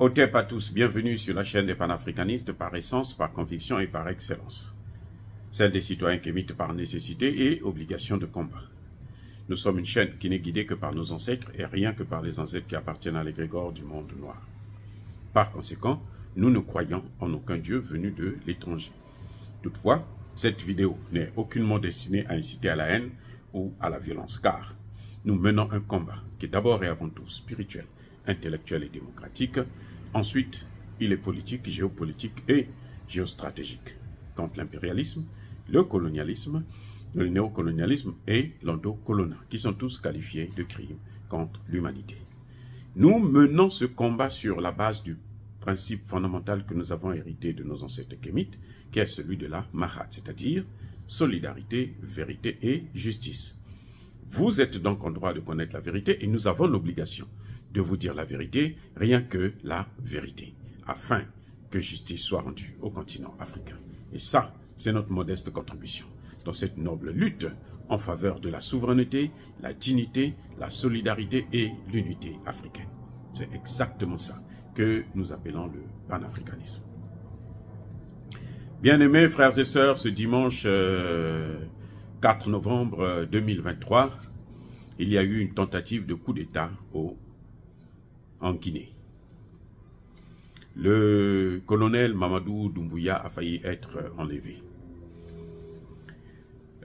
Otep à tous, bienvenue sur la chaîne des panafricanistes par essence, par conviction et par excellence. Celle des citoyens qui émitent par nécessité et obligation de combat. Nous sommes une chaîne qui n'est guidée que par nos ancêtres et rien que par les ancêtres qui appartiennent à l'égrégore du monde noir. Par conséquent, nous ne croyons en aucun Dieu venu de l'étranger. Toutefois, cette vidéo n'est aucunement destinée à inciter à la haine ou à la violence, car nous menons un combat qui est d'abord et avant tout spirituel, intellectuel et démocratique. Ensuite, il est politique, géopolitique et géostratégique contre l'impérialisme, le colonialisme, le néocolonialisme et l'endocolona, qui sont tous qualifiés de crimes contre l'humanité. Nous menons ce combat sur la base du principe fondamental que nous avons hérité de nos ancêtres kémites, qui est celui de la Mahat, c'est-à-dire solidarité, vérité et justice. Vous êtes donc en droit de connaître la vérité et nous avons l'obligation de vous dire la vérité, rien que la vérité, afin que justice soit rendue au continent africain. Et ça, c'est notre modeste contribution dans cette noble lutte en faveur de la souveraineté, la dignité, la solidarité et l'unité africaine. C'est exactement ça que nous appelons le panafricanisme. Bien-aimés frères et sœurs, ce dimanche 4 euh, novembre 2023, il y a eu une tentative de coup d'État en Guinée. Le colonel Mamadou Doumbouya a failli être enlevé.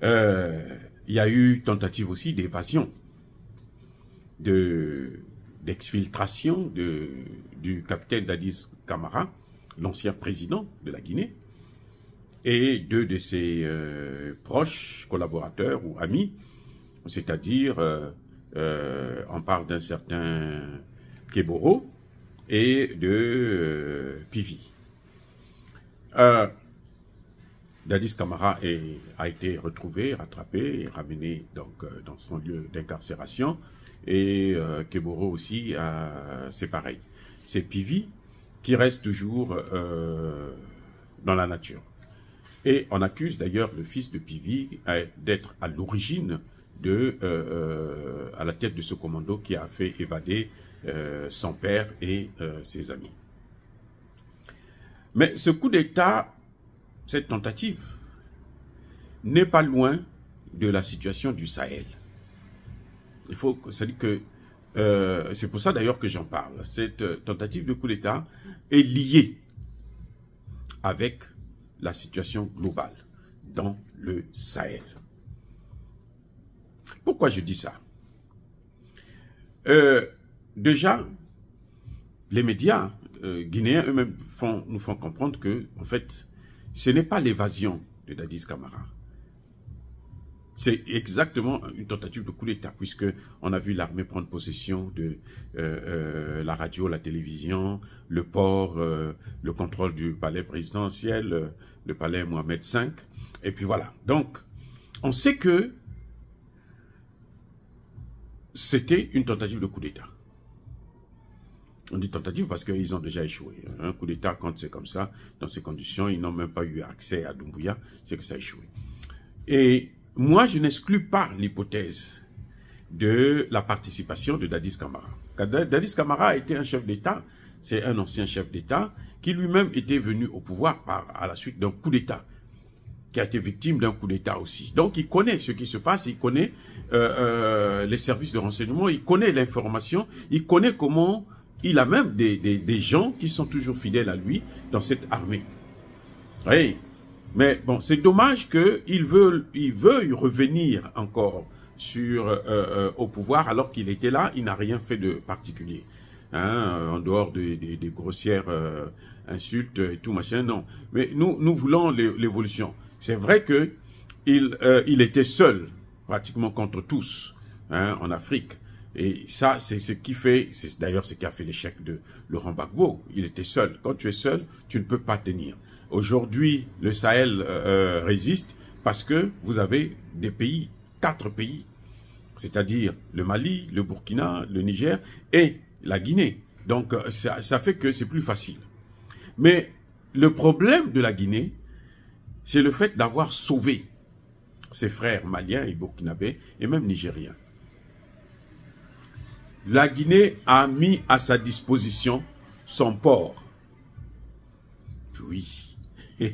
Euh, il y a eu tentative aussi d'évasion, d'exfiltration du capitaine Dadis Camara, l'ancien président de la Guinée, et deux de ses euh, proches collaborateurs ou amis, c'est-à-dire, euh, euh, on parle d'un certain Keboro et de Pivi. Dadis Camara a été retrouvé, rattrapé ramené donc, dans son lieu d'incarcération. Et Keboro aussi, c'est pareil. C'est Pivi qui reste toujours dans la nature. Et on accuse d'ailleurs le fils de Pivi euh, d'être à l'origine de, euh, euh, à la tête de ce commando qui a fait évader son père et ses amis. Mais ce coup d'État, cette tentative, n'est pas loin de la situation du Sahel. Il faut, c'est que c'est pour ça d'ailleurs que j'en parle. Cette tentative de coup d'État est liée avec la situation globale dans le Sahel. Pourquoi je dis ça? Euh, Déjà, les médias euh, guinéens eux-mêmes nous font comprendre que, en fait, ce n'est pas l'évasion de Dadis Camara. C'est exactement une tentative de coup d'État, puisque on a vu l'armée prendre possession de euh, euh, la radio, la télévision, le port, le contrôle du palais présidentiel, le palais Mohamed V, et puis voilà. Donc, on sait que c'était une tentative de coup d'État. On dit tentative parce qu'ils ont déjà échoué. Un coup d'État, quand c'est comme ça, dans ces conditions, ils n'ont même pas eu accès à Doumbouya, c'est que ça a échoué. Et moi, je n'exclus pas l'hypothèse de la participation de Dadis Camara. Dadis Camara été un chef d'État, c'est un ancien chef d'État qui lui-même était venu au pouvoir à la suite d'un coup d'État, qui a été victime d'un coup d'État aussi. Donc il connaît ce qui se passe, il connaît euh, euh, les services de renseignement, il connaît l'information, il connaît comment il a même des, gens qui sont toujours fidèles à lui dans cette armée. Mais bon, c'est dommage qu'il veuille, il veuille revenir encore euh, euh, au pouvoir alors qu'il était là, il n'a rien fait de particulier. Hein, en dehors des, des, grossières euh, insultes et tout machin, non. Mais nous, voulons l'évolution. C'est vrai que il, il était seul, pratiquement contre tous, hein, en Afrique. Et ça, c'est ce qui fait, c'est d'ailleurs ce qui a fait l'échec de Laurent Gbagbo. Il était seul. Quand tu es seul, tu ne peux pas tenir. Aujourd'hui, le Sahel euh, euh, résiste parce que vous avez des pays, quatre pays, c'est-à-dire le Mali, le Burkina, le Niger et la Guinée. Donc, euh, ça, ça fait que c'est plus facile. Mais le problème de la Guinée, c'est le fait d'avoir sauvé ses frères maliens et burkinabés et même nigériens. La Guinée a mis à sa disposition son port. Oui.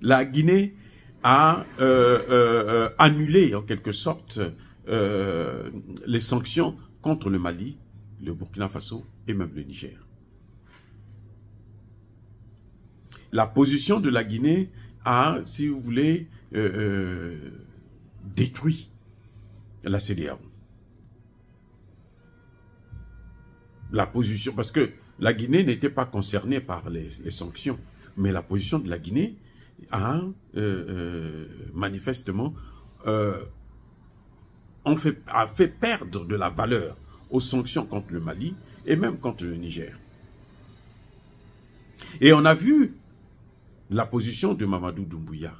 La Guinée a euh, euh, annulé en quelque sorte les sanctions contre le Mali, le Burkina Faso et même le Niger. La position de la Guinée a, si vous voulez, détruit la CDAO. La position, parce que la Guinée n'était pas concernée par les, sanctions, mais la position de la Guinée a euh, euh, manifestement euh, a fait perdre de la valeur aux sanctions contre le Mali et même contre le Niger. Et on a vu la position de Mamadou Doumbouya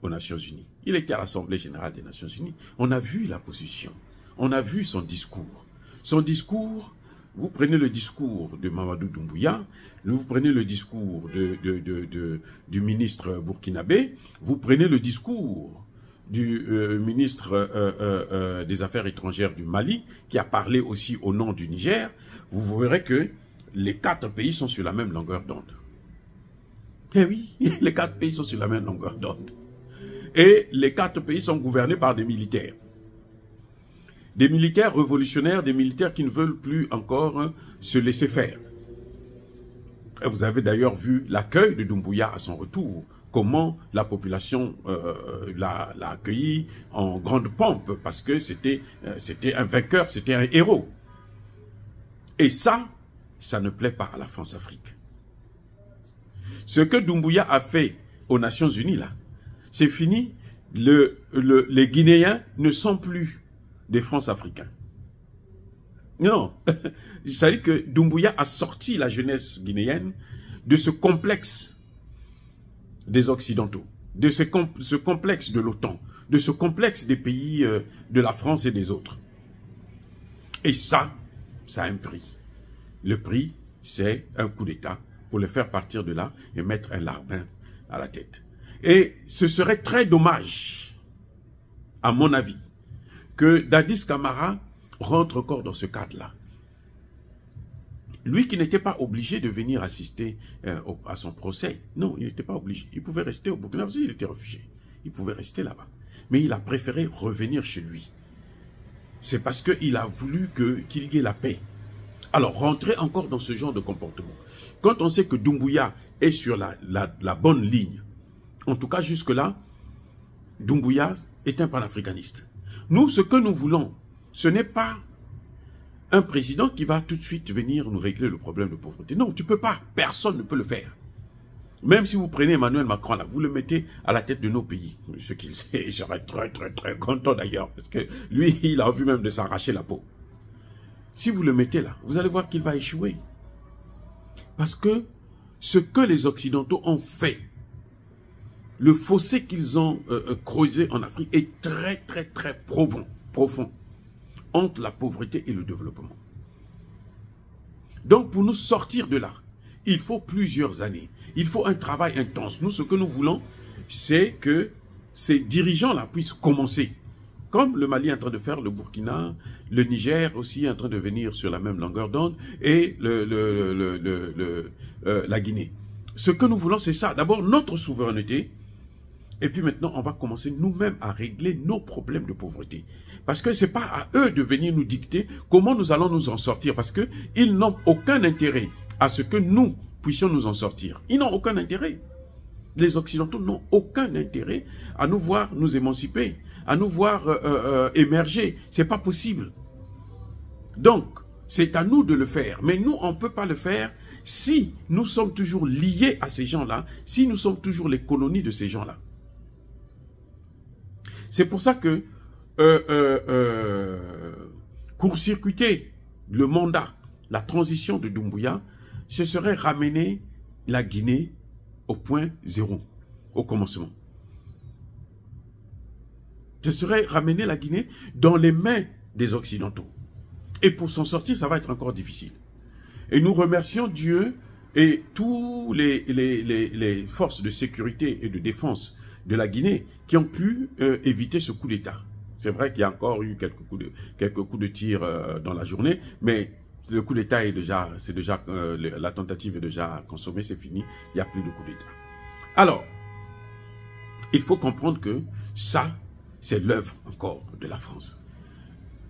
aux Nations Unies. Il était à l'Assemblée Générale des Nations Unies. On a vu la position. On a vu son discours. Son discours, vous prenez le discours de Mamadou Doumbouya, vous prenez le discours de, du ministre burkinabé, vous prenez le discours du euh, ministre euh, euh, des Affaires étrangères du Mali, qui a parlé aussi au nom du Niger, vous verrez que les quatre pays sont sur la même longueur d'onde. Eh oui, les quatre pays sont sur la même longueur d'onde. Et les quatre pays sont gouvernés par des militaires. Des militaires révolutionnaires, des militaires qui ne veulent plus encore hein, se laisser faire. Vous avez d'ailleurs vu l'accueil de Doumbouya à son retour, comment la population euh, l'a accueilli en grande pompe, parce que c'était euh, c'était un vainqueur, c'était un héros. Et ça, ça ne plaît pas à la France-Afrique. Ce que Doumbouya a fait aux Nations Unies, là, c'est fini. Le, les Guinéens ne sont plus des France-Africains. Non. C'est-à-dire que Doumbouya a sorti la jeunesse guinéenne de ce complexe des Occidentaux, de ce, ce complexe de l'OTAN, de ce complexe des pays euh, de la France et des autres. Et ça, ça a un prix. Le prix, c'est un coup d'État pour le faire partir de là et mettre un larbin à la tête. Et ce serait très dommage, à mon avis, que Dadis Camara rentre encore dans ce cadre-là. Lui qui n'était pas obligé de venir assister euh, à son procès. Non, il n'était pas obligé. Il pouvait rester au Burkina Faso, il était réfugié. Il pouvait rester là-bas. Mais il a préféré revenir chez lui. C'est parce qu'il a voulu qu'il y ait la paix. Alors, rentrer encore dans ce genre de comportement. Quand on sait que Doumbouya est sur la, la bonne ligne, en tout cas jusque-là, Doumbouya est un panafricaniste. Nous, ce que nous voulons, ce n'est pas un président qui va tout de suite venir nous régler le problème de pauvreté. Non, tu peux pas. Personne ne peut le faire. Même si vous prenez Emmanuel Macron, là, vous le mettez à la tête de nos pays. Ce qu'il sait, j'aurais très, très, très content d'ailleurs, parce que lui, il a envie même de s'arracher la peau. Si vous le mettez là, vous allez voir qu'il va échouer. Parce que ce que les Occidentaux ont fait le fossé qu'ils ont euh, euh, creusé en Afrique est très, très, très profond, entre la pauvreté et le développement. Donc, pour nous sortir de là, il faut plusieurs années. Il faut un travail intense. Nous, ce que nous voulons, c'est que ces dirigeants-là puissent commencer. Comme le Mali est en train de faire, le Burkina, le Niger aussi est en train de venir sur la même longueur d'onde, et le, euh, la Guinée. Ce que nous voulons, c'est ça. D'abord, notre souveraineté, et puis maintenant, on va commencer nous-mêmes à régler nos problèmes de pauvreté. Parce que ce n'est pas à eux de venir nous dicter comment nous allons nous en sortir. Parce qu'ils n'ont aucun intérêt à ce que nous puissions nous en sortir. Ils n'ont aucun intérêt. Les Occidentaux n'ont aucun intérêt à nous voir nous émanciper, à nous voir euh, euh, euh émerger. C'est pas possible. Donc, c'est à nous de le faire. Mais nous, on ne peut pas le faire si nous sommes toujours liés à ces gens-là, si nous sommes toujours les colonies de ces gens-là. C'est pour ça que euh, euh, euh, court-circuiter le mandat, la transition de Doumbouya, ce serait ramener la Guinée au point zéro, au commencement. Ce serait ramener la Guinée dans les mains des Occidentaux. Et pour s'en sortir, ça va être encore difficile. Et nous remercions Dieu et les, les forces de sécurité et de défense de la Guinée qui ont pu euh, éviter ce coup d'État. C'est vrai qu'il y a encore eu quelques coups de, tir euh, dans la journée, mais le coup d'État est déjà, c'est euh, la tentative est déjà consommée, c'est fini, il n'y a plus de coup d'État. Alors, il faut comprendre que ça, c'est l'œuvre encore de la France.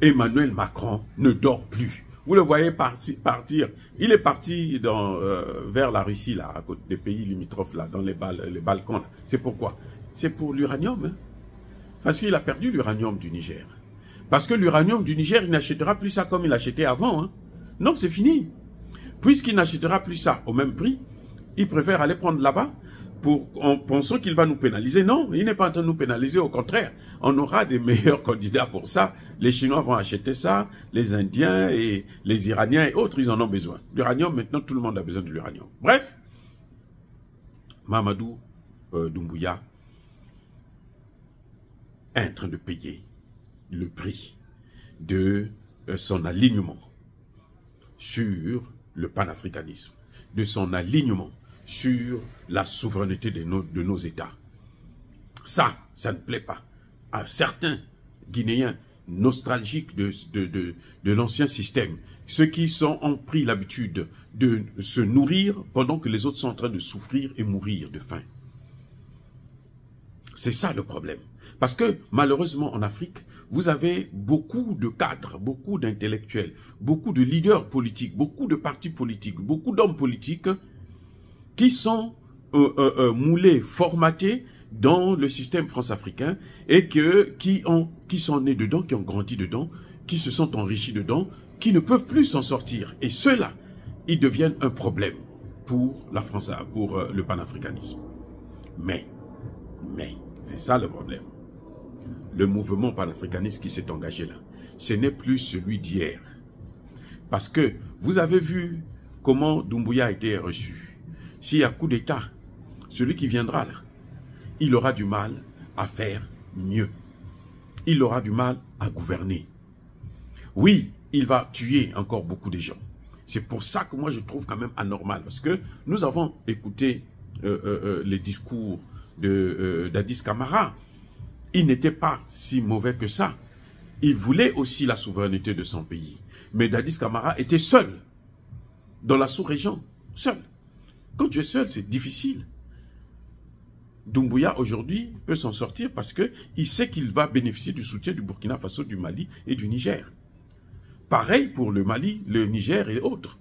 Emmanuel Macron ne dort plus. Vous le voyez partir. Il est parti vers la Russie, là, à côté des pays limitrophes, là, dans les, les Balkans. C'est pourquoi? C'est pour l'uranium. Hein. Parce qu'il a perdu l'uranium du Niger. Parce que l'uranium du Niger, il n'achètera plus ça comme il achetait avant. Hein. Non, c'est fini. Puisqu'il n'achètera plus ça au même prix, il préfère aller prendre là-bas pour, en pensant qu'il va nous pénaliser. Non, il n'est pas en train de nous pénaliser, au contraire. On aura des meilleurs candidats pour ça. Les Chinois vont acheter ça, les Indiens et les Iraniens et autres, ils en ont besoin. L'uranium, maintenant, tout le monde a besoin de l'uranium. Bref, Mamadou euh, Doumbouya en train de payer le prix de euh, son alignement sur le panafricanisme, de son alignement sur la souveraineté de nos, de nos États. Ça, ça ne plaît pas à certains Guinéens nostalgiques de, de, de, de l'ancien système, ceux qui sont, ont pris l'habitude de se nourrir pendant que les autres sont en train de souffrir et mourir de faim. C'est ça le problème. Parce que malheureusement en Afrique, vous avez beaucoup de cadres, beaucoup d'intellectuels, beaucoup de leaders politiques, beaucoup de partis politiques, beaucoup d'hommes politiques qui sont euh, euh, euh, moulés, formatés dans le système france-africain et que, qui, ont, qui sont nés dedans, qui ont grandi dedans, qui se sont enrichis dedans, qui ne peuvent plus s'en sortir. Et ceux-là, ils deviennent un problème pour la France, pour le panafricanisme. Mais, mais, c'est ça le problème le mouvement panafricaniste qui s'est engagé là, ce n'est plus celui d'hier. Parce que vous avez vu comment Doumbouya a été reçu. S'il y a coup d'État, celui qui viendra là, il aura du mal à faire mieux. Il aura du mal à gouverner. Oui, il va tuer encore beaucoup de gens. C'est pour ça que moi je trouve quand même anormal. Parce que nous avons écouté euh, euh, euh, les discours d'Addis Kamara il n'était pas si mauvais que ça. Il voulait aussi la souveraineté de son pays. Mais Dadis Kamara était seul dans la sous-région. Seul. Quand tu es seul, c'est difficile. Doumbouya aujourd'hui peut s'en sortir parce qu'il sait qu'il va bénéficier du soutien du Burkina Faso, du Mali et du Niger. Pareil pour le Mali, le Niger et autres.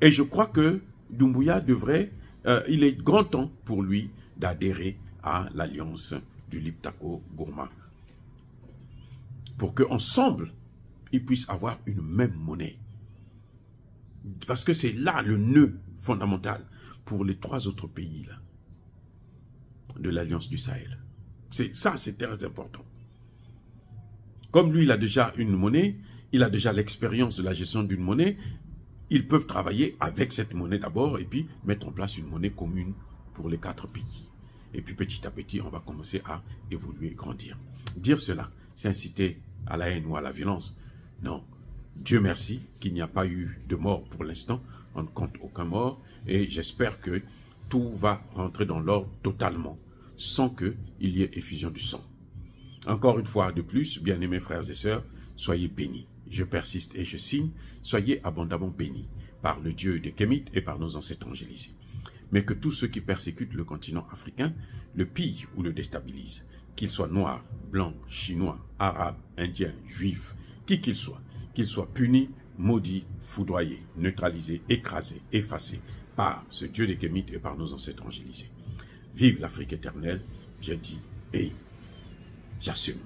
Et je crois que Doumbouya devrait, euh, il est grand temps pour lui d'adhérer à l'alliance du Liptako Gourma. Pour qu'ensemble, ils puissent avoir une même monnaie. Parce que c'est là le nœud fondamental pour les trois autres pays là, de l'Alliance du Sahel. Ça, c'est très important. Comme lui, il a déjà une monnaie, il a déjà l'expérience de la gestion d'une monnaie, ils peuvent travailler avec cette monnaie d'abord et puis mettre en place une monnaie commune pour les quatre pays. Et puis petit à petit, on va commencer à évoluer, grandir. Dire cela, c'est inciter à la haine ou à la violence. Non. Dieu merci qu'il n'y a pas eu de mort pour l'instant. On ne compte aucun mort. Et j'espère que tout va rentrer dans l'ordre totalement, sans qu'il y ait effusion du sang. Encore une fois de plus, bien-aimés frères et sœurs, soyez bénis. Je persiste et je signe, soyez abondamment bénis par le Dieu des Kémites et par nos ancêtres angélisés mais que tous ceux qui persécutent le continent africain le pillent ou le déstabilisent, qu'ils soient noirs, blancs, chinois, arabes, indiens, juifs, qui qu'ils soient, qu'ils soient punis, maudits, foudroyés, neutralisés, écrasés, effacés par ce Dieu des Kémites et par nos ancêtres angélisés. Vive l'Afrique éternelle, j'ai dit et j'assume.